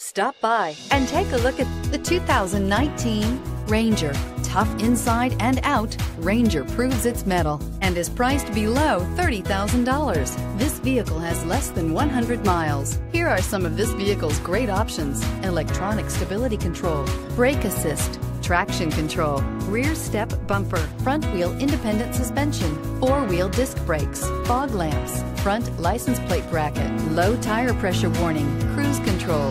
Stop by and take a look at the 2019 Ranger. Tough inside and out, Ranger proves its metal and is priced below $30,000. This vehicle has less than 100 miles. Here are some of this vehicle's great options. Electronic stability control, brake assist, traction control, rear step bumper, front wheel independent suspension, four wheel disc brakes, fog lamps, front license plate bracket, low tire pressure warning, cruise control.